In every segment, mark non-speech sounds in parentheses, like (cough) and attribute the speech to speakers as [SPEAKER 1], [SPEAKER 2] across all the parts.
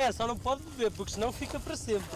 [SPEAKER 1] É, só não pode beber, porque senão fica para sempre.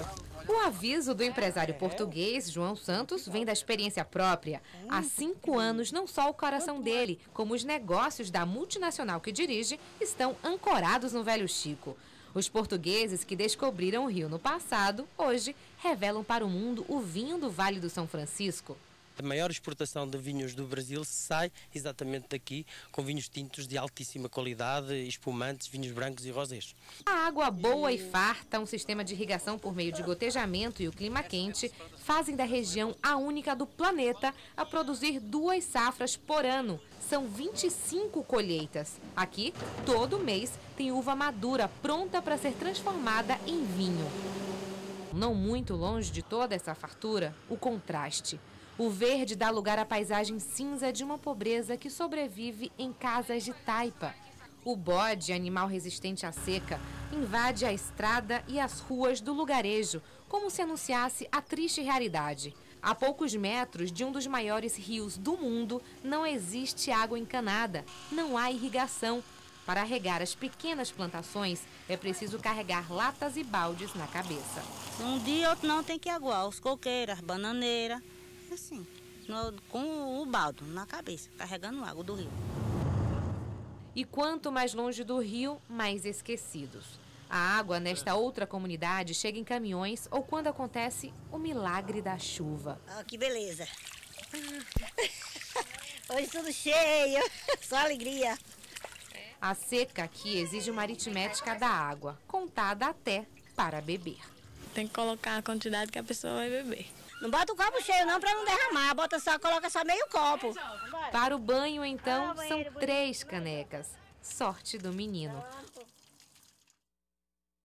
[SPEAKER 2] O aviso do empresário português João Santos vem da experiência própria. Há cinco anos, não só o coração dele, como os negócios da multinacional que dirige estão ancorados no Velho Chico. Os portugueses que descobriram o rio no passado, hoje, revelam para o mundo o vinho do Vale do São Francisco.
[SPEAKER 1] A maior exportação de vinhos do Brasil sai exatamente daqui, com vinhos tintos de altíssima qualidade, espumantes, vinhos brancos e rosés.
[SPEAKER 2] A água boa e farta, um sistema de irrigação por meio de gotejamento e o clima quente fazem da região a única do planeta a produzir duas safras por ano. São 25 colheitas. Aqui, todo mês, tem uva madura pronta para ser transformada em vinho. Não muito longe de toda essa fartura, o contraste. O verde dá lugar à paisagem cinza de uma pobreza que sobrevive em casas de taipa. O bode, animal resistente à seca, invade a estrada e as ruas do lugarejo, como se anunciasse a triste realidade. A poucos metros de um dos maiores rios do mundo, não existe água encanada, não há irrigação. Para regar as pequenas plantações, é preciso carregar latas e baldes na cabeça.
[SPEAKER 3] Um dia outro não tem que aguar os coqueiros, as bananeiras assim, no, com o baldo na cabeça, carregando água do rio.
[SPEAKER 2] E quanto mais longe do rio, mais esquecidos. A água nesta outra comunidade chega em caminhões ou quando acontece o milagre da chuva.
[SPEAKER 3] Oh, que beleza! (laughs) Hoje tudo cheio, (laughs) só alegria.
[SPEAKER 2] A seca aqui exige uma aritmética da água, contada até para beber.
[SPEAKER 4] Tem que colocar a quantidade que a pessoa vai beber.
[SPEAKER 3] Não bota o copo cheio não para não derramar, bota só, coloca só meio copo.
[SPEAKER 2] Para o banho então são três canecas. Sorte do menino.